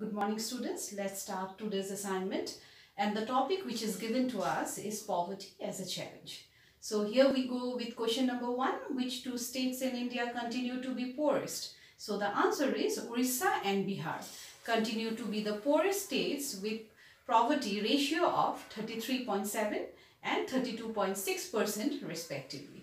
Good morning students. Let's start today's assignment and the topic which is given to us is poverty as a challenge. So here we go with question number one. Which two states in India continue to be poorest? So the answer is Orissa and Bihar continue to be the poorest states with poverty ratio of 33.7 and 32.6% respectively.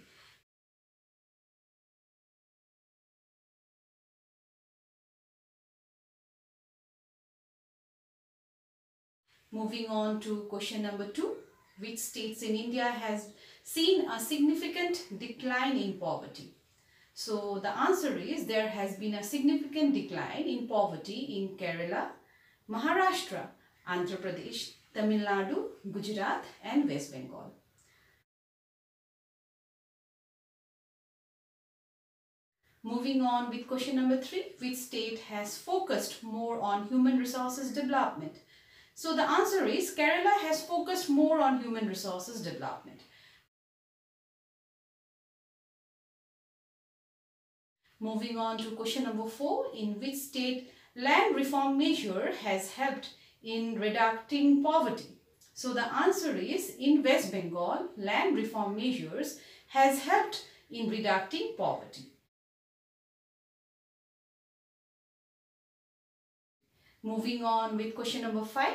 Moving on to question number two. Which states in India has seen a significant decline in poverty? So the answer is there has been a significant decline in poverty in Kerala, Maharashtra, Andhra Pradesh, Tamil Nadu, Gujarat and West Bengal. Moving on with question number three, which state has focused more on human resources development? So the answer is Kerala has focused more on human resources development. Moving on to question number 4. In which state land reform measure has helped in reducing poverty? So the answer is in West Bengal, land reform measures has helped in reducing poverty. Moving on with question number 5.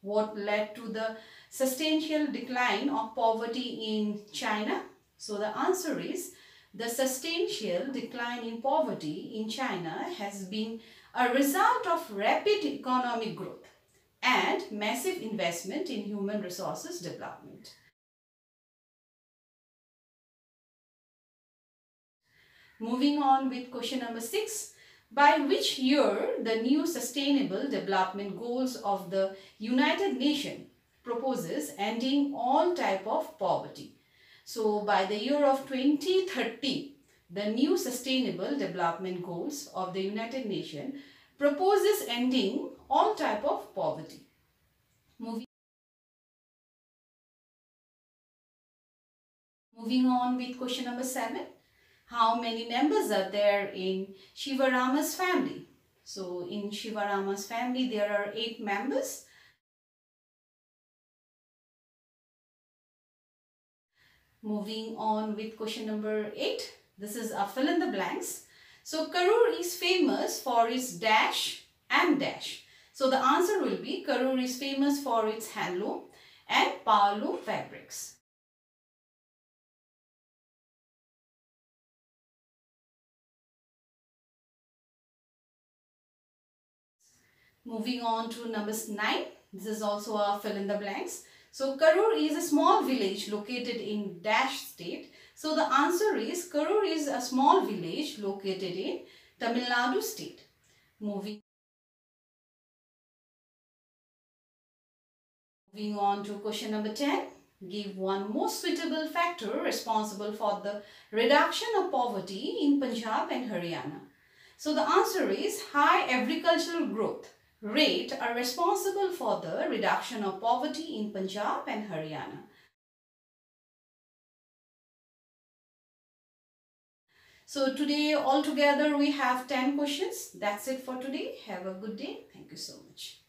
What led to the substantial decline of poverty in China? So the answer is the substantial decline in poverty in China has been a result of rapid economic growth and massive investment in human resources development. Moving on with question number 6. By which year the new Sustainable Development Goals of the United Nations proposes ending all type of poverty. So by the year of 2030, the new Sustainable Development Goals of the United Nations proposes ending all type of poverty. Moving Moving on with question number 7 how many members are there in Shivarama's family. So in Shivarama's family there are 8 members. Moving on with question number 8. This is a fill in the blanks. So Karur is famous for its dash and dash. So the answer will be Karur is famous for its handloom and powerloom fabrics. Moving on to number 9. This is also a fill in the blanks. So Karur is a small village located in Dash state. So the answer is Karur is a small village located in Tamil Nadu state. Moving Moving on to question number 10. Give one most suitable factor responsible for the reduction of poverty in Punjab and Haryana. So the answer is high agricultural growth rate are responsible for the reduction of poverty in Punjab and Haryana. So today altogether we have 10 questions. That's it for today. Have a good day. Thank you so much.